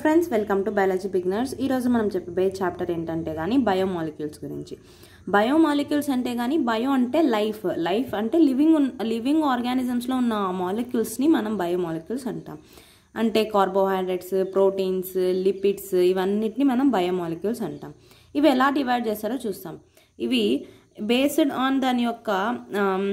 Friends welcome to biology beginners ఈరోజు మనం చెప్పే చాప్టర్ ఏంటంటే కానీ బయోమాలిక్యూల్స్ గురించి. బయోమాలిక్యూల్స్ అంటే కానీ బయో అంటే లైఫ్ లైఫ్ అంటే లివింగ్ లివింగ్ ఆర్గానిజమ్స్లో ఉన్న మాలిక్యూల్స్ని మనం బయోమాలిక్యూల్స్ అంటాం. అంటే కార్బోహైడ్రేట్స్ ప్రోటీన్స్ లిపిడ్స్ ఇవన్నిటిని మనం బయోమాలిక్యూల్స్ అంటాం. ఇవి ఎలా డివైడ్ చేస్తారో చూస్తాం. ఇవి బేస్డ్ ఆన్ దాని యొక్క um,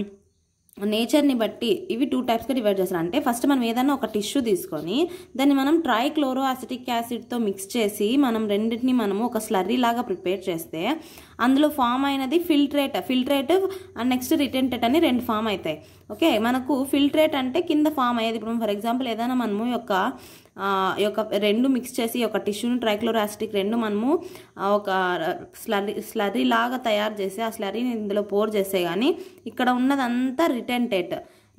నేచర్ని బట్టి ఇవి టూ టైప్స్గా డివైడ్ చేస్తారు. అంటే ఫస్ట్ మనం ఏదైనా ఒక టిష్యూ తీసుకొని దాన్ని మనం ట్రై క్లోరో అసిటిక్ యాసిడ్తో మిక్స్ చేసి మనం రెండింటిని మనము ఒక స్లర్రీ లాగా ప్రిపేర్ చేస్తే అందులో ఫామ్ అయినది filtrate filtrate and next retentate అని రెండు ఫామ్ అవుతాయి. ఓకే మనకు ఫిల్ట్రేట్ అంటే కింద ఫామ్ అయ్యేది. ఇప్పుడు ఫర్ ఎగ్జాంపుల్ ఏదైనా మనము యొక్క యొక్క రెండు మిక్స్ చేసి ఒక టిష్యూని ట్రైక్లోరాసిటిక్ రెండు మనము ఒక స్లరీ స్లరీ లాగా తయారు చేసి ఆ స్లరీని ఇందులో పోర్ చేస్తే కానీ ఇక్కడ ఉన్నదంతా రిటెంటేట్.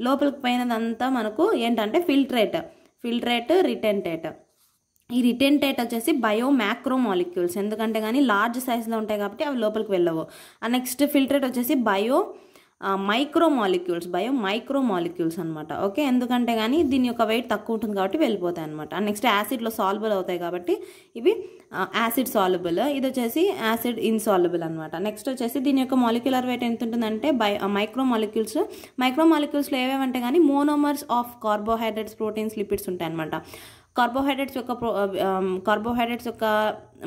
లోపలికి పోయినదంతా మనకు ఏంటంటే ఫిల్ట్రేట్. Filtrate retentate. ఈ రిటెంటేట్ వచ్చేసి బయో మ్యాక్రో మాలిక్యూల్స్ ఎందుకంటే కానీ లార్జ్ సైజ్లో ఉంటాయి కాబట్టి అవి లోపలికి వెళ్ళవు. ఆ నెక్స్ట్ ఫిల్టరేట్ వచ్చేసి bio micro molecules bio micro molecules అనమాట ఓకే ఎందుకంటే కానీ దీని యొక్క వెయిట్ తక్కువ ఉంటుంది కాబట్టి వెళ్ళిపోతాయి అనమాట నెక్స్ట్ యాసిడ్లో సాల్బుల్ అవుతాయి కాబట్టి ఇవి యాసిడ్ సాల్యుబుల్ ఇది వచ్చేసి యాసిడ్ ఇన్సాల్యుబుల్ అనమాట నెక్స్ట్ వచ్చేసి దీని యొక్క మాలిక్యులర్ వెయిట్ ఎంత ఉంటుందంటే బై మైక్రో మాలిక్యూల్స్ మైక్రో మాలిక్యూల్స్లో ఏవేవంటే కానీ monomers of carbohydrates proteins lipids ఉంటాయి అనమాట కార్బోహైడ్రేట్స్ యొక్క కార్బోహైడ్రేట్స్ యొక్క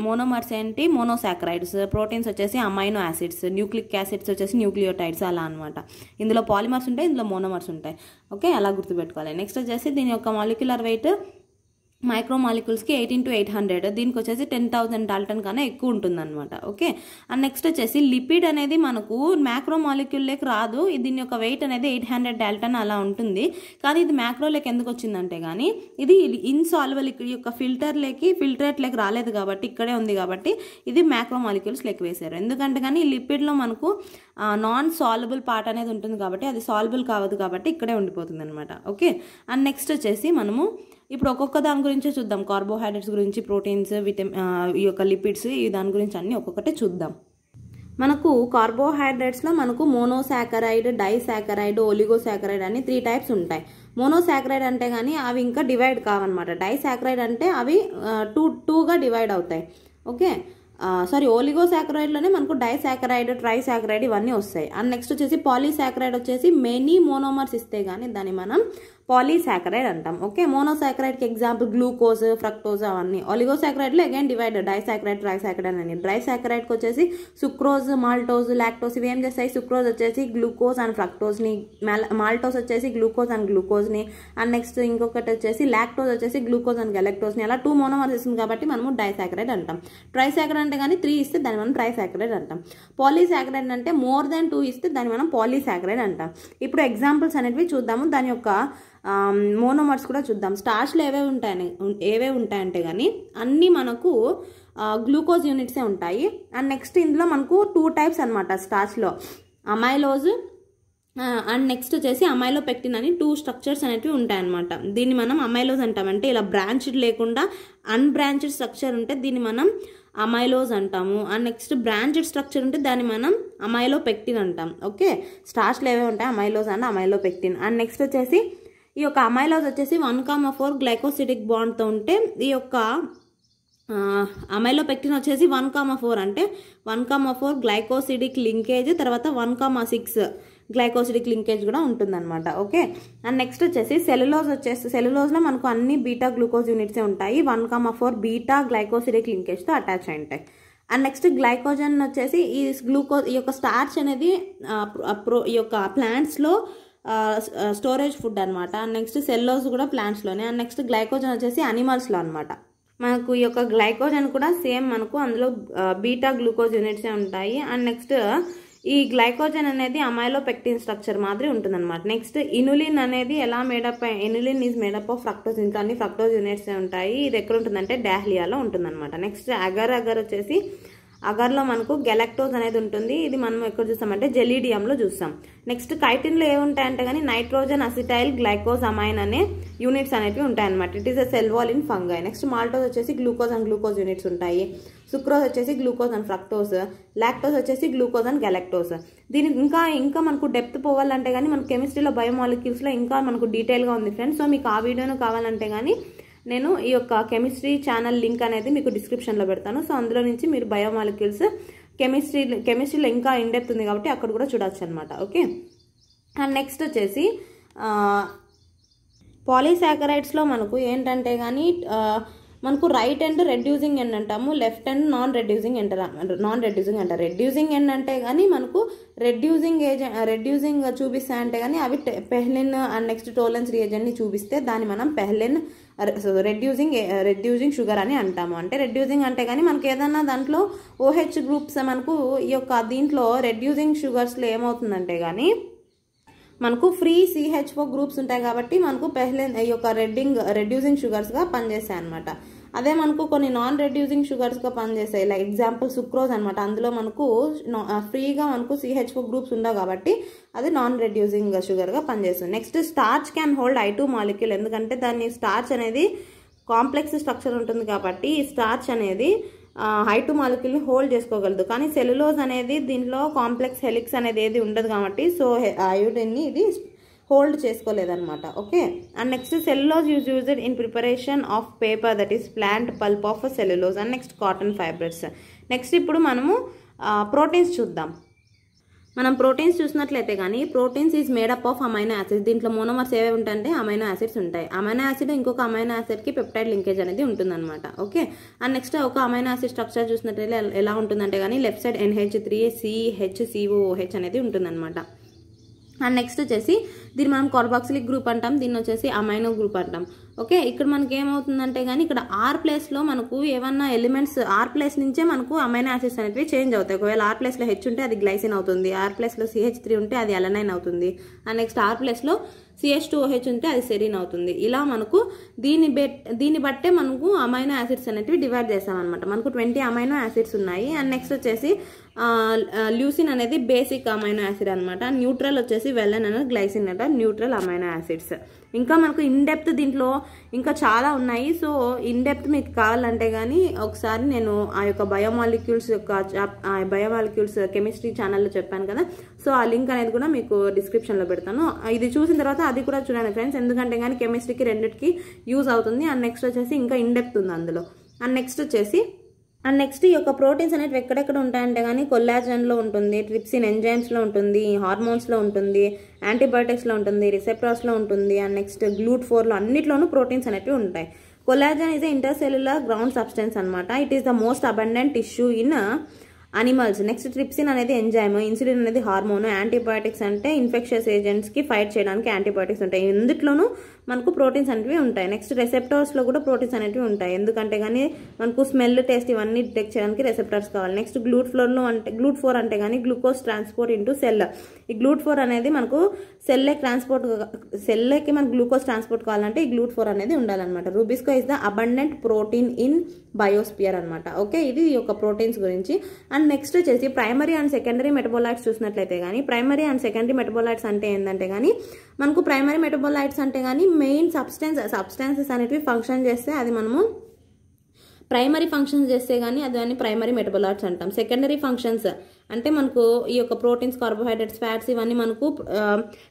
మోనోమర్స్ ఏంటి? మోనోసాక్రైడ్స్ ప్రోటీన్స్ వచ్చేసి అమైనో యాసిడ్స్ న్యూక్లిక్ యాసిడ్స్ వచ్చేసి న్యూక్లియోటైడ్స్ అలా అనమాట ఇందులో పాలిమర్స్ ఉంటాయి ఇందులో మోనోమర్స్ ఉంటాయి. ఓకే? అలా గుర్తుపెట్టుకోవాలి. నెక్స్ట్ వచ్చేసి దీని యొక్క మాలిక్యులర్ వెయిట్ మైక్రోమాలిక్యూల్స్కి ఎయిటీన్ టు ఎయిట్ హండ్రెడ్. దీనికి వచ్చేసి టెన్ థౌసండ్ డాల్టన్ కన్నా ఎక్కువ ఉంటుందన్నమాట. ఓకే? అండ్ నెక్స్ట్ వచ్చేసి లిపిడ్ అనేది మనకు మ్యాక్రోమాలిక్యూల్లోకి రాదు. దీని యొక్క వెయిట్ అనేది ఎయిట్ హండ్రెడ్ డాల్టన్ అలా ఉంటుంది. కానీ ఇది మ్యాక్రోలోకి ఎందుకు వచ్చిందంటే కానీ ఇది ఇన్సాల్వల్ ఇక్కడ యొక్క ఫిల్టర్లోకి ఫిల్టరేట్లోకి రాలేదు కాబట్టి ఇక్కడే ఉంది కాబట్టి ఇది మ్యాక్రో మాలిక్యూల్స్ లెక్క వేశారు ఎందుకంటే కానీ లిపిడ్లో మనకు నాన్ సాల్బుల్ పార్ట్ అనేది ఉంటుంది కాబట్టి అది సాల్బుల్ కావదు కాబట్టి ఇక్కడే ఉండిపోతుంది అనమాట ఓకే? అండ్ నెక్స్ట్ వచ్చేసి మనము ఇప్పుడు ఒక్కొక్క దాని గురించే చూద్దాం. కార్బోహైడ్రేట్స్ గురించి ప్రోటీన్స్ విటమిన్ ఈ యొక్క లిపిడ్స్ ఈ దాని గురించి అన్నీ ఒక్కొక్కటి చూద్దాం. మనకు కార్బోహైడ్రేట్స్లో మనకు మోనోసాకరైడ్ డైసాకరైడ్ ఒలిగోసాకరైడ్ అని త్రీ టైప్స్ ఉంటాయి. మోనోసాకరైడ్ అంటే కానీ అవి ఇంకా డివైడ్ కావన్నమాట. డైసాకరైడ్ అంటే అవి టూ టూగా డివైడ్ అవుతాయి. ఓకే? సారీ ఓలిగోసాకరైడ్లోనే మనకు డైసాకరైడ్ ట్రైసాకరైడ్ ఇవన్నీ వస్తాయి. అండ్ నెక్స్ట్ వచ్చేసి పాలీసాకరైడ్ వచ్చేసి మెనీ మోనోమర్స్ ఇస్తే కానీ దాన్ని మనం పాలీసాకరైడ్ అంటాం. ఓకే మోనోసాకరైడ్కి ఎగ్జాంపుల్ గ్లూకోజ్ ఫ్రక్టోజ్ అవన్నీ. ఒలిగోసాకరైడ్లో అగైన్ డివైడ్ డైసాకరైడ్ ట్రైసాకరైడ్ అని డ్రైసాకరైడ్కి వచ్చేసి సుక్రోజ్ మాల్టోజ్ లాక్టోస్ ఇవి ఏం చేస్తాయి? సుక్రోజ్ వచ్చేసి గ్లూకోజ్ అండ్ ఫ్రక్టోజ్ని మాల్టోస్ వచ్చేసి గ్లూకోజ్ అండ్ గ్లూకోజ్ని అండ్ నెక్స్ట్ ఇంకొకటి వచ్చేసి లాక్టోజ్ వచ్చేసి గ్లూకోజ్ అండ్ గెలక్టోజ్ని. అలా టూ మోనోమర్స్ ఇస్తుంది కాబట్టి మనము డైసాకరైడ్ అంటాం. ట్రైసాకరైడ్ అంటే కానీ త్రీ ఇస్తే దాన్ని మనం ట్రైసాకరైడ్ అంటాం. పాలీసాకరైడ్ అంటే మోర్ దాన్ టూ ఇస్తే దాన్ని మనం పాలీసాకరైడ్ అంటాం. ఇప్పుడు ఎగ్జాంపుల్స్ అనేవి చూద్దాము. దాని యొక్క మోనోమర్స్ కూడా చూద్దాం. స్టార్చ్లు ఏవే ఉంటాయని ఏవే ఉంటాయంటే కానీ అన్నీ మనకు గ్లూకోజ్ యూనిట్సే ఉంటాయి. అండ్ నెక్స్ట్ ఇందులో మనకు టూ టైప్స్ అనమాట స్టార్చ్లో. అమైలోజ్ అండ్ నెక్స్ట్ వచ్చేసి అమైలో పెక్టిన్ అని టూ స్ట్రక్చర్స్ అనేవి ఉంటాయన్నమాట. దీన్ని మనం అమైలోజ్ అంటాం. అంటే ఇలా బ్రాంచ్డ్ లేకుండా అన్బ్రాంచ్డ్ స్ట్రక్చర్ ఉంటే దీన్ని మనం అమైలోజ్ అంటాము. అండ్ నెక్స్ట్ బ్రాంచెడ్ స్ట్రక్చర్ ఉంటే దాన్ని మనం అమైలో పెక్టిన్ అంటాం. ఓకే? స్టార్చ్లు ఏవే ఉంటాయి? Amylose and amylo pectin and next వచ్చేసి ఈ యొక్క అమైలాజ్ వచ్చేసి వన్ కామా ఫోర్ గ్లైకోసిటిక్ బాండ్తో ఉంటే ఈ యొక్క అమైలో పెక్టిన్ వచ్చేసి వన్ కామా ఫోర్ అంటే one comma four glycosidic linkage తర్వాత one comma six glycosidic linkage కూడా ఉంటుందన్నమాట. ఓకే? అండ్ నెక్స్ట్ వచ్చేసి సెల్యులోజ్ వచ్చేసి సెల్యులోజ్లో మనకు అన్ని బీటా గ్లూకోజ్ యూనిట్సే ఉంటాయి? One comma four beta glycosidic లింకేజ్తో attach అయి ఉంటాయి. అండ్ నెక్స్ట్ గ్లైకోజన్ వచ్చేసి ఈ గ్లూకోజ్ ఈ యొక్క స్టార్చ్ అనేది ఈ యొక్క ప్లాంట్స్లో స్టోరేజ్ ఫుడ్ అనమాట అండ్ నెక్స్ట్ సెల్లోజ్ కూడా ప్లాంట్స్లోనే అండ్ నెక్స్ట్ గ్లైకోజన్ వచ్చేసి అనిమల్స్లో అనమాట మనకు ఈ యొక్క గ్లైకోజన్ కూడా సేమ్ మనకు అందులో బీటా గ్లూకోజ్ యూనిట్సే ఉంటాయి. అండ్ నెక్స్ట్ ఈ గ్లైకోజన్ అనేది అమైలో పెక్టిన్ స్ట్రక్చర్ మాదిరి ఉంటుందన్నమాట. నెక్స్ట్ ఇనులిన్ అనేది ఎలా made up inulin is made up of fructose ఇంకా అన్ని ఫ్రక్టోజ్ యూనిట్స్ ఉంటాయి. ఇది ఎక్కడ ఉంటుందంటే డాహ్లియాలో ఉంటుందన్నమాట. నెక్స్ట్ అగర్ అగర్ వచ్చేసి అగర్లో మనకు గెలాక్టోజ్ అనేది ఉంటుంది. ఇది మనం ఎక్కడ చూస్తామంటే జెలీడియంలో చూస్తాం. నెక్స్ట్ కైటిన్లో ఏముంటాయంటే కానీ నైట్రోజన్ అసిటైల్ గ్లైకోజ్ అమైన్ అనే యూనిట్స్ అనేవి ఉంటాయన్నమాట. It is a cell wall in fungi next maltose వచ్చేసి గ్లూకోజ్ అండ్ గ్లూకోజ్ యూనిట్స్ ఉంటాయి. సుక్రోజ్ వచ్చేసి గ్లూకోజ్ అండ్ ఫ్రక్టోజ్ లాక్టోజ్ వచ్చేసి గ్లూకోజ్ అండ్ గెలాక్టోజ్ దీనికి ఇంకా ఇంకా మనకు డెప్త్ పోవాలంటే కానీ మన కెమిస్ట్రీలో బయోమాలిక్యూల్స్లో ఇంకా మనకు డీటెయిల్గా ఉంది ఫ్రెండ్స్ సో మీకు ఆ వీడియోను కావాలంటే కానీ నేను ఈ యొక్క కెమిస్ట్రీ ఛానల్ లింక్ అనేది మీకు డిస్క్రిప్షన్లో పెడతాను. సో అందులో నుంచి మీరు బయోమాలిక్యూల్స్ కెమిస్ట్రీ కెమిస్ట్రీలో ఇంకా ఇండెప్త్ ఉంది కాబట్టి అక్కడ కూడా చూడొచ్చు అనమాట ఓకే? అండ్ నెక్స్ట్ వచ్చేసి పాలీసాకరైడ్స్లో మనకు ఏంటంటే కానీ మనకు రైట్ ఎండ్ రెడ్యూసింగ్ ఎండ్ అంటాము left end non reducing end non reducing అంటారు. రెడ్యూసింగ్ ఎండ్ అంటే కానీ మనకు రెడ్యూసింగ్ ఏజెంట్ రెడ్యూసింగ్ చూపిస్తా అంటే కానీ అవి పెహ్లిన్ అండ్ నెక్స్ట్ టోలెన్స్ రియేజన్ని చూపిస్తే దాన్ని మనం పెహ్లిన్ రెడ్యూసింగ్ రెడ్యూసింగ్ షుగర్ అని అంటాము. అంటే రెడ్యూసింగ్ అంటే కానీ మనకి ఏదన్నా దాంట్లో ఓహెచ్ గ్రూప్స్ మనకు ఈ యొక్క దీంట్లో రెడ్యూసింగ్ షుగర్స్లో ఏమవుతుందంటే కానీ మనకు ఫ్రీ సిహెచ్ఓ గ్రూప్స్ ఉంటాయి కాబట్టి మనకు పెహ్లెన్ ఈ యొక్క రెడ్డింగ్ రెడ్యూసింగ్ షుగర్స్గా పనిచేస్తాయి అనమాట అదే మనకు కొన్ని నాన్ రెడ్యూసింగ్ షుగర్స్గా పనిచేస్తాయి. లైక్ ఎగ్జాంపుల్ సుక్రోజ్ అనమాట అందులో మనకు ఫ్రీగా మనకు సిహెచ్ఓ గ్రూప్స్ ఉండవు కాబట్టి అది నాన్ రెడ్యూసింగ్ షుగర్గా పనిచేస్తుంది. Next starch can hold I two molecule ఎందుకంటే దాన్ని స్టార్చ్ అనేది కాంప్లెక్స్ స్ట్రక్చర్ ఉంటుంది కాబట్టి ఈ స్టార్చ్ అనేది హై టు మాలిక్యూల్ని హోల్డ్ చేసుకోగలదు. కానీ సెల్యులోజ్ అనేది దీంట్లో కాంప్లెక్స్ హెలిక్స్ అనేది ఏది ఉండదు కాబట్టి సో అయోడిన్ని ఇది హోల్డ్ చేసుకోలేదన్నమాట okay? And next cellulose use used in preparation of paper that is plant pulp of cellulose and next cotton fibres next ఇప్పుడు మనము ప్రోటీన్స్ చూద్దాం. మనం ప్రోటీన్స్ చూసినట్లయితే కానీ proteins is made up of amino acids దీంట్లో monomers ఏవే ఉంటాయంటే amino acids ఉంటాయి. అమైనో యాసిడ్ ఇంకొక అమైనో యాసిడ్కి పెప్టైడ్ లింకేజ్ అనేది ఉంటుందన్నమాట ఓకే? అండ్ నెక్స్ట్ ఒక అమైనో యాసిడ్ స్ట్రక్చర్ చూసినట్లయితే ఎలా ఉంటుందంటే కానీ left side NH three CH COH అనేది ఉంటుందన్నమాట. అండ్ నెక్స్ట్ వచ్చేసి దీన్ని మనం కార్బాక్సిలిక్ గ్రూప్ అంటాం దీన్ని వచ్చేసి అమైనో గ్రూప్ అంటాం. ఓకే ఇక్కడ మనకి ఏమవుతుందంటే కానీ ఇక్కడ ఆర్ ప్లేస్లో మనకు ఏమన్నా ఎలిమెంట్స్ ఆర్ ప్లేస్ నుంచే మనకు అమైనో యాసిడ్స్ అనేవి చేంజ్ అవుతాయి. ఒకవేళ ఆర్ ప్లేస్లో హెచ్ ఉంటే అది గ్లైసిన్ అవుతుంది ఆర్ ప్లేస్లో సిహెచ్ త్రీ ఉంటే అది అలనైన్ అవుతుంది. అండ్ నెక్స్ట్ ఆర్ ప్లేస్లో సిహెచ్ టూ ఓహెచ్ ఉంటే అది సెరీన్ అవుతుంది. ఇలా మనకు దీన్ని బెట్ దీన్ని బట్టే మనకు అమైనో యాసిడ్స్ అనేవి డివైడ్ చేస్తామన్నమాట. మనకు ట్వంటీ అమైనో యాసిడ్స్ ఉన్నాయి. అండ్ నెక్స్ట్ వచ్చేసి ల్యూసిన్ అనేది బేసిక్ అమైనో యాసిడ్ అనమాట న్యూట్రల్ వచ్చేసి వెల్లన్ అనేది గ్లైసిన్ అంట. న్యూట్రల్ అమైనో యాసిడ్స్ ఇంకా మనకు ఇన్డెప్త్ దీంట్లో ఇంకా చాలా ఉన్నాయి. సో ఇన్ డెప్త్ మీకు కావాలంటే కానీ ఒకసారి నేను ఆ యొక్క బయోమాలిక్యూల్స్ యొక్క ఆ బయోమాలిక్యూల్స్ కెమిస్ట్రీ ఛానల్లో చెప్పాను కదా. సో ఆ లింక్ అనేది కూడా మీకు డిస్క్రిప్షన్లో పెడతాను. ఇది చూసిన తర్వాత అది కూడా చూడండి ఫ్రెండ్స్ ఎందుకంటే కానీ కెమిస్ట్రీకి రెండింటికి యూజ్ అవుతుంది. అండ్ నెక్స్ట్ వచ్చేసి ఇంకా ఇండెప్త్ ఉంది అందులో. అండ్ నెక్స్ట్ వచ్చేసి అండ్ నెక్స్ట్ ఈ యొక్క ప్రోటీన్స్ అనేవి ఎక్కడెక్కడ ఉంటాయంటే కానీ కొల్లాజన్లో ఉంటుంది ట్రిప్సిన్ ఎంజైమ్స్లో ఉంటుంది హార్మోన్స్లో ఉంటుంది యాంటీబయోటిక్స్లో ఉంటుంది రిసెప్టార్స్లో ఉంటుంది అండ్ నెక్స్ట్ గ్లూట్ ఫోర్లో అన్నిట్లోనూ ప్రోటీన్స్ అనేవి ఉంటాయి. Collagen is intercellular ground substance అనమాట it is the most abundant tissue in animals next trypsin అనేది ఎంజైమ్ ఇన్సులిన్ అనేది హార్మోన్ యాంటీబయాటిక్స్ అంటే ఇన్ఫెక్షియస్ ఏజెంట్స్కి ఫైట్ చేయడానికి యాంటీబయాటిక్స్ ఉంటాయి. ఎందుట్లోనూ మనకు ప్రోటీన్స్ అనేవి ఉంటాయి. నెక్స్ట్ రెసెప్టార్స్లో కూడా ప్రోటీన్స్ అనేవి ఉంటాయి. ఎందుకంటే కానీ మనకు స్మెల్ టేస్ట్ ఇవన్నీ డిటెక్ట్ చేయడానికి రెసెప్టార్స్ కావాలి. నెక్స్ట్ గ్లూట్ ఫ్లోర్లో అంటే గ్లూట్ ఫోర్ అంటే కానీ గ్లూకోజ్ ట్రాన్స్పోర్ట్ ఇంటూ సెల్ ఈ గ్లూట్ ఫోర్ అనేది మనకు సెల్లే ట్రాన్స్పోర్ట్ సెల్లేకి మనకు గ్లూకోజ్ ట్రాన్స్పోర్ట్ కావాలంటే ఈ గ్లూట్ ఫోర్ అనేది ఉండాలన్నమాట. Rubisco is the abundant protein in biosphere అనమాట ఓకే ఇది ఈ యొక్క ప్రోటీన్స్ గురించి. అండ్ నెక్స్ట్ వచ్చేసి ప్రైమరీ అండ్ సెకండరీ మెటబోలైట్స్ చూసినట్లయితే కానీ ప్రైమరీ అండ్ సెకండరీ మెటబోలైట్స్ అంటే ఏంటంటే కానీ మనకు ప్రైమరీ మెటబోలైట్స్ అంటే కానీ మెయిన్ సబ్స్టెన్స్ సబ్స్టెన్సెస్ అనేటివి ఫంక్షన్ చేస్తే అది మనము ప్రైమరీ ఫంక్షన్స్ చేస్తే కానీ అది అని ప్రైమరీ మెటబోలైట్స్ అంటాం. సెకండరీ ఫంక్షన్స్ అంటే మనకు ఈ యొక్క ప్రోటీన్స్ కార్బోహైడ్రేట్స్ ఫ్యాట్స్ ఇవన్నీ మనకు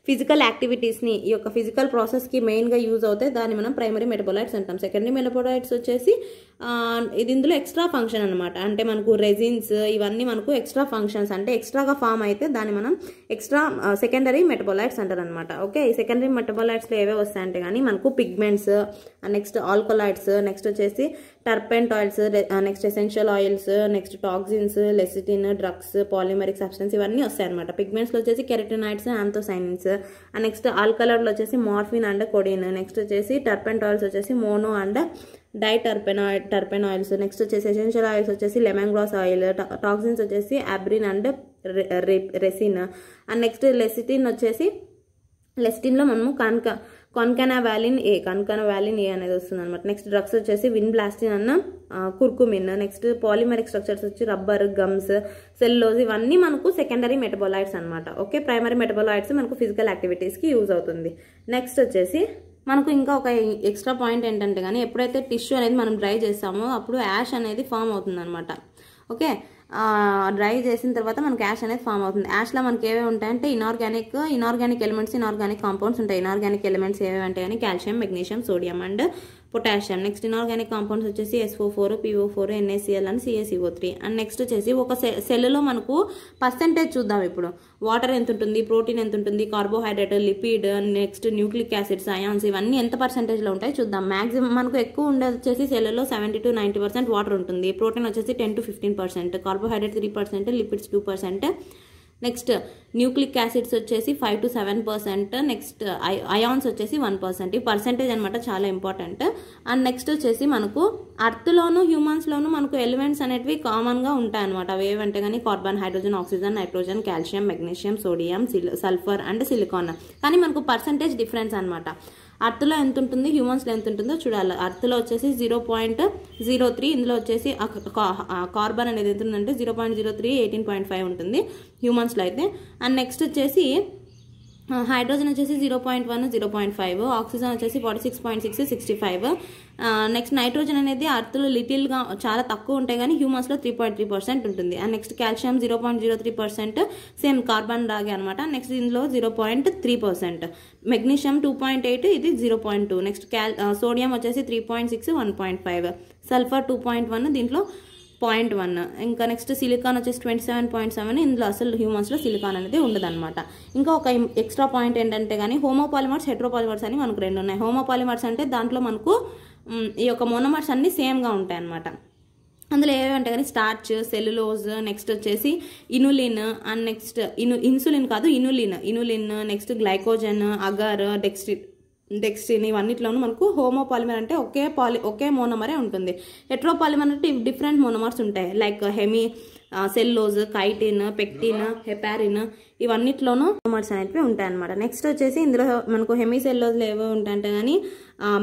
ఫిజికల్ యాక్టివిటీస్ని ఈ యొక్క ఫిజికల్ ప్రాసెస్కి మెయిన్గా యూజ్ అవుతాయి. దాన్ని మనం ప్రైమరీ మెటబోలైట్స్ అంటాం. సెకండరీ మెటబోలైట్స్ వచ్చేసి ఇది ఇందులో ఎక్స్ట్రా ఫంక్షన్ అనమాట అంటే మనకు రెజిన్స్ ఇవన్నీ మనకు ఎక్స్ట్రా ఫంక్షన్స్. అంటే ఎక్స్ట్రాగా ఫామ్ అయితే దాన్ని మనం ఎక్స్ట్రా సెకండరీ మెటబోలైట్స్ అంటారు అనమాట ఓకే? ఈ సెకండరీ మెటబోలైట్స్లో ఏవే వస్తాయంటే కానీ మనకు పిగ్మెంట్స్ నెక్స్ట్ ఆల్కలాయిడ్స్ నెక్స్ట్ వచ్చేసి terpene oils next essential oils next toxins lecithin drugs polymeric substance ఇవన్నీ వస్తాయి అనమాట పిగ్మెంట్స్లో వచ్చేసి కెరటినాయిడ్స్ ఆంథోసైనిన్స్ నెక్స్ట్ ఆల్కలర్లో వచ్చేసి మార్ఫిన్ అండ్ కొడిన్ నెక్స్ట్ వచ్చేసి టర్పెంట్ ఆయిల్స్ వచ్చేసి mono and di terpene oil terpene oils next వచ్చేసి ఎసెన్షియల్ ఆయిల్స్ వచ్చేసి లెమన్ గ్లాస్ ఆయిల్ టాక్సిన్స్ వచ్చేసి abrin and ricin and next lecithin వచ్చేసి లెసిటిన్లో మనము కాన్క కొన్కనా వ్యాలిన్ ఏ కన్కనా వ్యాలిన్ ఏ అనేది వస్తుంది అనమాట నెక్స్ట్ డ్రగ్స్ వచ్చేసి విన్ బ్లాస్టిన్ అన్న కుర్కుమిన్ నెక్స్ట్ పాలిమరిక్ స్ట్రక్చర్స్ వచ్చి రబ్బర్ గమ్స్ సెల్లోజ్ ఇవన్నీ మనకు సెకండరీ మెటబోలైట్స్ అనమాట ఓకే ప్రైమరీ మెటబోలైట్స్ మనకు ఫిజికల్ యాక్టివిటీస్కి యూజ్ అవుతుంది. నెక్స్ట్ వచ్చేసి మనకు ఇంకా ఒక ఎక్స్ట్రా పాయింట్ ఏంటంటే కానీ ఎప్పుడైతే టిష్యూ అనేది మనం డ్రై చేస్తామో అప్పుడు యాష్ అనేది ఫామ్ అవుతుంది అనమాట ఓకే? డ్రై చేసిన తర్వాత మనకి యాష్ అనేది ఫామ్ అవుతుంది. యాష్లో మనకి ఏవే ఉంటాయంటే inorganic inorganic elements inorganic compounds ఉంటాయి. ఇనార్గానిక్ ఎలిమెంట్స్ ఏవే ఉంటాయి కానీ calcium magnesium sodium and potassium. Next inorganic compounds వచ్చేసి SO four PO four NaCl and CSEO three and next వచ్చేసి ఒక సెల్లో మనకు పర్సెంటేజ్ చూద్దాం ఇప్పుడు. వాటర్ ఎంత ఉంటుంది ప్రోటీన్ ఎంత ఉంటుంది carbohydrate lipid next nucleic acids ions ఇవన్నీ ఎంత పర్సెంటేజ్లో ఉంటాయి చూద్దాం. మాక్సిమం మనకు ఎక్కువ ఉండేది వచ్చేసి సెల్లో seventy to ninety percent water ఉంటుంది. ప్రోటీన్ వచ్చేసి ten to fifteen percent carbohydrate three percent lipids two percent next nucleic acids వచ్చేసి five to seven percent next ions వచ్చేసి వన్ పర్సెంట్. ఈ పర్సెంటేజ్ అనమాట చాలా ఇంపార్టెంట్. అండ్ నెక్స్ట్ వచ్చేసి మనకు అర్త్లోను హ్యూమన్స్లోను మనకు ఎలిమెంట్స్ అనేటివి కామన్గా ఉంటాయి అనమాట అవి ఏవంటే కానీ carbon hydrogen oxygen nitrogen calcium magnesium sodium sulphur and silicon. కానీ మనకు పర్సెంటేజ్ డిఫరెన్స్ అనమాట అర్త్లో ఎంత ఉంటుంది? హ్యూమన్స్లో ఎంత ఉంటుందో చూడాలి. అర్త్లో వచ్చేసి జీరో పాయింట్ జీరో త్రీ ఇందులో వచ్చేసి కార్బన్ అనేది ఎంత ఉందంటే zero point zero three eighteen point five ఉంటుంది హ్యూమన్స్లో అయితే. అండ్ నెక్స్ట్ వచ్చేసి హైడ్రోజన్ వచ్చేసి zero point one zero point five oxygen వచ్చేసి forty six point six sixty five. Next nitrogen అనేది అర్త్లో లిటిల్గా చాలా తక్కువ ఉంటాయి కానీ హ్యూమన్స్లో త్రీ పాయింట్ త్రీ పర్సెంట్ ఉంటుంది. And next calcium zero point zero three percent same carbon రాగే అనమాట నెక్స్ట్ ఇందులో zero point three percent. Magnesium two point eight ఇది జీరో పాయింట్ టూ. నెక్స్ట్ క్యాల్ సోడియం వచ్చేసి three point six one point five. Sulphur two point one దీంట్లో point one ఇంకా next silicon వచ్చేసి twenty seven point seven ఇందులో అసలు హ్యూమన్స్లో silicon అనేది ఉండదన్నమాట. ఇంకా ఒక ఎక్స్ట్రా పాయింట్ ఏంటంటే కానీ హోమోపాలిమర్స్ హెట్రోపాలిమర్స్ అని మనకు రెండు ఉన్నాయి. హోమోపాలిమర్స్ అంటే దాంట్లో మనకు ఈ యొక్క మోనోమర్స్ అన్ని సేమ్గా ఉంటాయి అన్నమాట అందులో ఏమంటే కానీ స్టార్చ్ సెల్యులోజ్ నెక్స్ట్ వచ్చేసి ఇనులిన్ అండ్ నెక్స్ట్ ఇను ఇన్సులిన్ కాదు inulin inulin next glycogen agar డెక్స్టి dextrin ఇవన్నిట్లోనూ మనకు హోమోపాలిమర్ అంటే ఒకే పాలి ఒకే మోనమరే ఉంటుంది. హెట్రోపాలిమర్ అంటే డిఫరెంట్ మోనమర్స్ ఉంటాయి. Like hemicellulose chitin pectin heparin ఇవన్నిట్లోనూ monomers అనేవి ఉంటాయి అనమాట నెక్స్ట్ వచ్చేసి ఇందులో మనకు హెమీ సెల్లోజ్లు ఏవో ఉంటాయంటే కానీ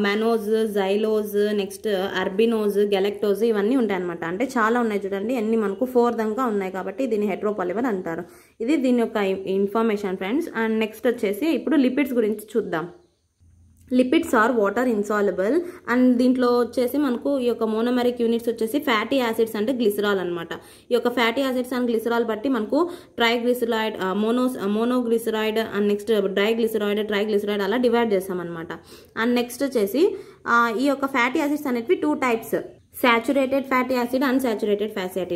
మెనోజ్ జైలోజ్ నెక్స్ట్ అర్బినోజ్ గెలెక్టోజ్ ఇవన్నీ ఉంటాయి అనమాట అంటే చాలా ఉన్నాయి చూడండి. అన్ని మనకు ఫోర్ దంగా ఉన్నాయి కాబట్టి దీన్ని హెట్రోపాలిమర్ అంటారు. ఇది దీని యొక్క ఇన్ఫర్మేషన్ ఫ్రెండ్స్. అండ్ నెక్స్ట్ వచ్చేసి ఇప్పుడు లిపిడ్స్ గురించి చూద్దాం. Lipids are water insoluble and దీంట్లో వచ్చేసి మనకు ఈ యొక్క మోనోమెరిక్ యూనిట్స్ వచ్చేసి ఫ్యాటీ యాసిడ్స్ అంటే గ్లిసరాల్ అనమాట ఈ యొక్క ఫ్యాటీ యాసిడ్స్ అండ్ గ్లిసరాల్ బట్టి మనకు ట్రైగ్లిసరాయిడ్ మోనోస్ మోనోగ్లిసరాయిడ్ అండ్ నెక్స్ట్ డ్రైగ్లిసరాయిడ్ ట్రైగ్లిసరాయిడ్ అలా డివైడ్ చేస్తామన్నమాట. అండ్ నెక్స్ట్ వచ్చేసి ఈ యొక్క ఫ్యాటీ యాసిడ్స్ అనేవి two types. Saturated fatty acid unsaturated fatty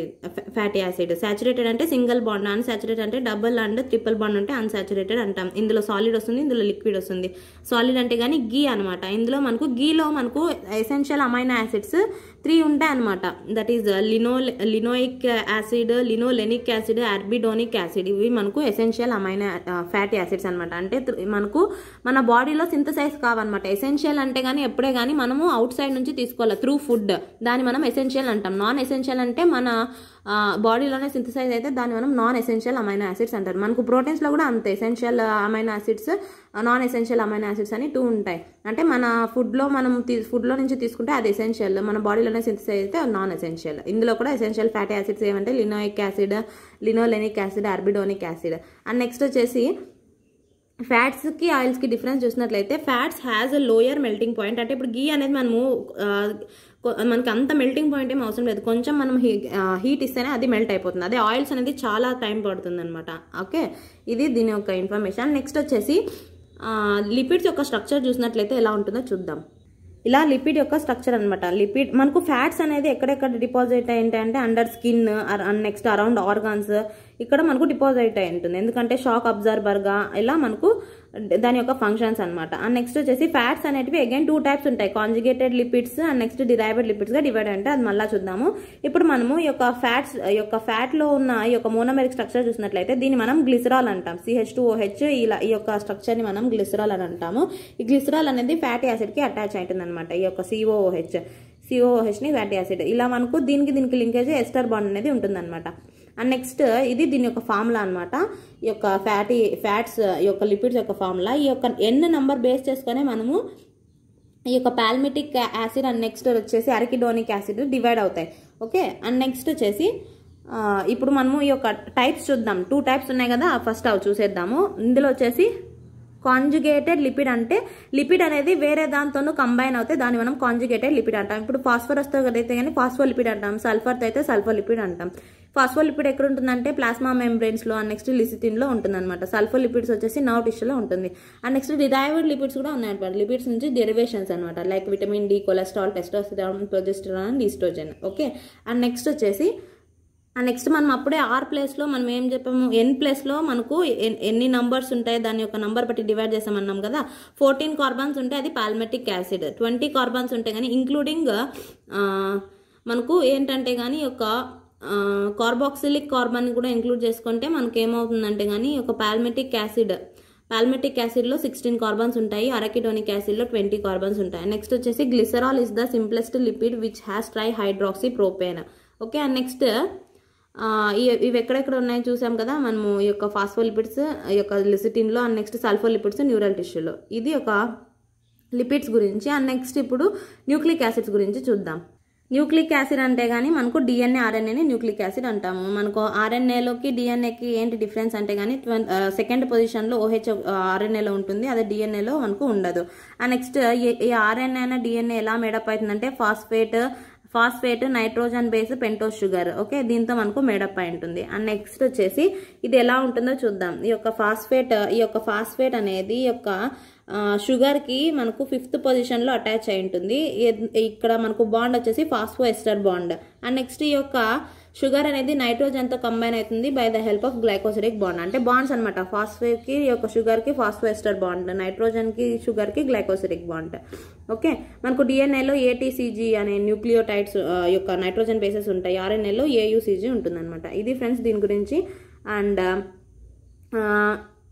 fatty acid saturated అంటే సింగిల్ బాండ్ అన్సాచురేటెడ్ అంటే డబుల్ అండ్ ట్రిపుల్ బాండ్ అంటే అన్సాచురేటెడ్ అంటాం. ఇందులో సాలిడ్ వస్తుంది ఇందులో లిక్విడ్ వస్తుంది. సాలిడ్ అంటే కానీ గీ అనమాట ఇందులో మనకు గీలో మనకు ఎసెన్షియల్ అమైనో యాసిడ్స్ త్రీ ఉంటాయి అనమాట that is lino linoleic acid linolenic acid arachidonic acid ఇవి మనకు ఎసెన్షియల్ అమైనో ఫ్యాటీ యాసిడ్స్ అనమాట అంటే మనకు మన బాడీలో సింథసైజ్ కావన్నమాట. ఎసెన్షియల్ అంటే కానీ ఎప్పుడే కానీ మనము అవుట్ సైడ్ నుంచి తీసుకోవాలి. త్రూ ఫుడ్ దాన్ని మనం ఎసెన్షియల్ అంటాం. నాన్ ఎసెన్షియల్ అంటే మన బాడీలోనే సింథసైజ్ అయితే దాన్ని మనం నాన్ ఎసెన్షియల్ అమైనో యాసిడ్స్ అంటారు. మనకు ప్రోటీన్స్లో కూడా అంత essential amino acids non essential amino acids అని టూ ఉంటాయి. అంటే మన ఫుడ్లో మనం తీ- ఫుడ్లో నుంచి తీసుకుంటే అది ఎసెన్షియల్ మన బాడీలోనే సింథసైజ్ అయితే నాన్ ఎసెన్షియల్ ఇందులో కూడా ఎసెన్షియల్ ఫ్యాటీ యాసిడ్స్ ఏమంటే linoleic acid linolenic acid arachidonic acid and next వచ్చేసి ఫ్యాట్స్కి ఆయిల్స్కి డిఫరెన్స్ చూసినట్లయితే fats has a lower melting point అంటే ఇప్పుడు గీ అనేది మనము మనకి అంత మెల్టింగ్ పాయింట్ ఏం అవసరం లేదు. కొంచెం మనం హీ హీట్ ఇస్తేనే అది మెల్ట్ అయిపోతుంది. అదే ఆయిల్స్ అనేది చాలా టైం పడుతుంది అనమాట ఓకే? ఇది దీని యొక్క ఇన్ఫర్మేషన్ నెక్స్ట్ వచ్చేసి లిపిడ్స్ యొక్క స్ట్రక్చర్ చూసినట్లయితే ఎలా ఉంటుందో చూద్దాం. ఇలా లిపిడ్ యొక్క స్ట్రక్చర్ అనమాట లిపిడ్ మనకు ఫ్యాట్స్ అనేది ఎక్కడెక్కడ డిపాజిట్ అయ్యింటాయంటే అంటే under skin next around organs ఇక్కడ మనకు డిపాజిట్ అయి ఉంటుంది. ఎందుకంటే షాక్ అబ్జర్వర్గా ఇలా మనకు దాని యొక్క ఫంక్షన్స్ అనమాట అండ్ నెక్స్ట్ వచ్చేసి ఫ్యాట్స్ అనేటివి అగైన్ టూ టైప్స్ ఉంటాయి. Conjugated lipids and next derived లిపిడ్స్గా divide అంటే అది మళ్ళీ చూద్దాము. ఇప్పుడు మనము ఈ యొక్క ఫ్యాట్స్ యొక్క ఫ్యాట్లో ఉన్న ఈ యొక్క మోనోమెరిక్ స్ట్రక్చర్ చూసినట్లయితే దీన్ని మనం గ్లిసరాల్ అంటాం. సిహెచ్ టూ ఓహెచ్ ఇలా ఈ యొక్క స్ట్రక్చర్ని మనం గ్లిసరాల్ అని అంటాము. ఈ గ్లిసరాల్ అనేది ఫ్యాటీ యాసిడ్కి అటాచ్ అవుతుంది అనమాట ఈ యొక్క సిఓఓహెచ్ సిఓఓహెచ్ని ఫ్యాటీ యాసిడ్ ఇలా మనకు దీనికి దీనికి లింకేజ్ ఎస్టర్ బాండ్ అనేది ఉంటుందన్నమాట. అండ్ నెక్స్ట్ ఇది దీని యొక్క ఫార్ములా అనమాట ఈ యొక్క ఫ్యాటీ ఫ్యాట్స్ ఈ యొక్క లిపిడ్స్ యొక్క ఫార్ములా ఈ యొక్క ఎన్ నెంబర్ బేస్ చేసుకొని మనము ఈ యొక్క పాల్మిటిక్ యాసిడ్ అండ్ నెక్స్ట్ వచ్చేసి అరికిడోనిక్ యాసిడ్ డివైడ్ అవుతాయి. ఓకే అండ్ నెక్స్ట్ వచ్చేసి ఇప్పుడు మనము ఈ యొక్క టైప్స్ చూద్దాం. టూ టైప్స్ ఉన్నాయి కదా? ఫస్ట్ అవి చూసేద్దాము. ఇందులో వచ్చేసి కాంజుగేటెడ్ లిపిడ్ అంటే లిపిడ్ అనేది వేరే దాంతోనూ కంబైన్ అవుతే దాన్ని మనం కాంజుగేటెడ్ లిపిడ్ అంటాం. ఇప్పుడు ఫాస్ఫరస్తో అయితే కానీ ఫాస్ఫోలిపిడ్ అంటాం. సల్ఫర్తో అయితే సల్ఫోలిపిడ్ అంటాం. ఫాస్ఫోలిపిడ్ ఎక్కడ ఉంటుందంటే ప్లాస్మా మెంబ్రెయిన్స్లో అండ్ నెక్స్ట్ లిసిటిన్లో ఉంటుందన్నమాట. సల్ఫో లిపిడ్స్ వచ్చేసి నవ్ టిష్యూలో ఉంటుంది. అండ్ నెక్స్ట్ డిరైవ్డ్ లిపిడ్స్ కూడా ఉన్నాయన్నమాట. లిపిడ్స్ నుంచి డెరివేషన్స్ అనమాట like vitamin D cholesterol testosterone progesterone and oestrogen. Okay? And next వచ్చేసి నెక్స్ట్ మనం అప్పుడే ఆర్ ప్లేస్లో మనం ఏం చెప్పాము? ఎన్ ప్లేస్లో మనకు ఎన్- ఎన్ని నంబర్స్ ఉంటాయి? దాని యొక్క నంబర్ బట్టి డివైడ్ చేసామన్నాం కదా. ఫోర్టీన్ కార్బన్స్ ఉంటే అది పాల్మెటిక్ యాసిడ్ ట్వంటీ కార్బన్స్ ఉంటాయి కానీ ఇంక్లూడింగ్ మనకు ఏంటంటే కానీ ఒక కార్బాక్సిలిక్ కార్బన్ కూడా ఇంక్లూడ్ చేసుకుంటే మనకి ఏమవుతుందంటే కానీ ఒక పాల్మెటిక్ యాసిడ్ పాల్మెటిక్ యాసిడ్లో సిక్స్టీన్ కార్బన్స్ ఉంటాయి. అరకిటోనిక్ యాసిడ్లో ట్వంటీ కార్బన్స్ ఉంటాయి. నెక్స్ట్ వచ్చేసి glycerol is the simplest lipid which has tri hydroxy propane okay and next ఇవి ఎక్కడెక్కడ ఉన్నాయో చూసాం కదా మనము ఈ యొక్క ఫాస్ఫోలిపిడ్స్ ఈ యొక్క లిసిటిన్లో అండ్ నెక్స్ట్ సల్ఫోలిపిడ్స్ న్యూరల్ టిష్యూలో ఇది ఒక లిపిడ్స్ గురించి అండ్ నెక్స్ట్ ఇప్పుడు న్యూక్లిక్ యాసిడ్స్ గురించి చూద్దాం. న్యూక్లిక్ యాసిడ్ అంటే కానీ మనకు డిఎన్ఏ ఆర్ఎన్ఏని న్యూక్లిక్ యాసిడ్ అంటాము. మనకు ఆర్ఎన్ఏలోకి డిఎన్ఏకి ఏంటి డిఫరెన్స్ అంటే కానీ సెకండ్ పొజిషన్లో ఓహెచ్ ఆర్ఎన్ఏలో ఉంటుంది అదే డిఎన్ఏలో మనకు ఉండదు. ఆ నెక్స్ట్ ఈ ఆర్ఎన్ఏ అయినా డిఎన్ఏ ఎలా మేడప్ అవుతుందంటే phosphate phosphate nitrogen base pentose sugar. Okay దీంతో మనకు మేడప్ అయి ఉంటుంది. అండ్ నెక్స్ట్ వచ్చేసి ఇది ఎలా ఉంటుందో చూద్దాం. ఈ యొక్క ఫాస్ఫేట్ ఈ యొక్క ఫాస్ఫేట్ అనేది ఈ యొక్క షుగర్కి మనకు ఫిఫ్త్ పొజిషన్లో అటాచ్ అయి ఉంటుంది. ఇక్కడ మనకు బాండ్ వచ్చేసి phospho ester bond. And next ఈ యొక్క షుగర్ అనేది నైట్రోజన్తో కంబైన్ అవుతుంది by the help of glycosidic bond. అంటే బాండ్స్ అనమాట ఫాస్ఫేట్కి ఈ యొక్క షుగర్కి ఫాస్ఫో ఎస్టర్ బాండ్. నైట్రోజన్కి షుగర్కి గ్లైకోసిడిక్ బాండ్. ఓకే? మనకు డిఎన్ఏలో ఏటీసీజీ అనే న్యూక్లియోటైడ్స్ యొక్క నైట్రోజన్ బేసెస్ ఉంటాయి. ఆర్ఎన్ఏలో ఏయుసీజీ ఉంటుందన్నమాట. ఇది ఫ్రెండ్స్ దీని గురించి. అండ్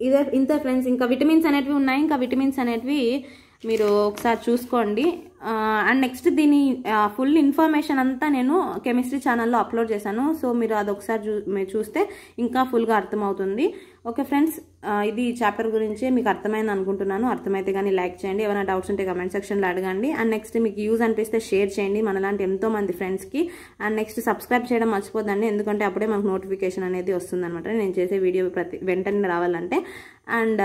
ఇదే ఇంత ఫ్రెండ్స్ ఇంకా విటమిన్స్ అనేటివి ఉన్నాయి. ఇంకా విటమిన్స్ అనేటివి మీరు ఒకసారి చూసుకోండి. అండ్ నెక్స్ట్ దీని ఫుల్ ఇన్ఫర్మేషన్ అంతా నేను కెమిస్ట్రీ ఛానల్లో అప్లోడ్ చేశాను. సో మీరు అది ఒకసారి చూ మీరు చూస్తే ఇంకా ఫుల్గా అర్థమవుతుంది. ఓకే ఫ్రెండ్స్ ఇది చాప్టర్ గురించి మీకు అర్థమైంది అనుకుంటున్నాను. అర్థమైతే కానీ లైక్ చేయండి. ఏమైనా డౌట్స్ ఉంటే కమెంట్ సెక్షన్లో అడగండి. అండ్ నెక్స్ట్ మీకు యూజ్ అనిపిస్తే షేర్ చేయండి మనలాంటి ఎంతో మంది ఫ్రెండ్స్కి అండ్ నెక్స్ట్ సబ్స్క్రైబ్ చేయడం మర్చిపోద్దండి. ఎందుకంటే అప్పుడే మనకు నోటిఫికేషన్ అనేది వస్తుందన్నమాట. నేను చేసే వీడియో ప్రతి వెంటనే రావాలంటే. And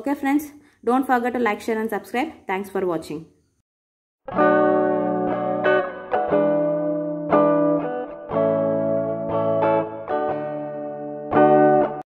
okay friends don't forget like share and subscribe thanks for watching